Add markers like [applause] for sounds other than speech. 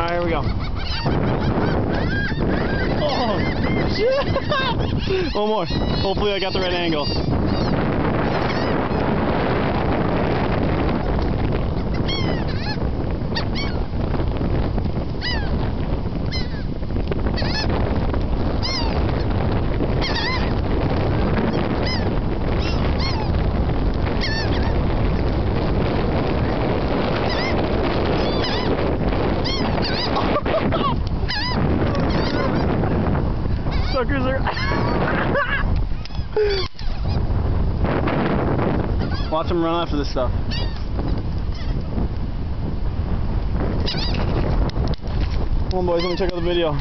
Alright, here we go. Oh! One more. Hopefully I got the right angle. Suckers are. [laughs] Watch them run after this stuff. Come on, boys, let me check out the video.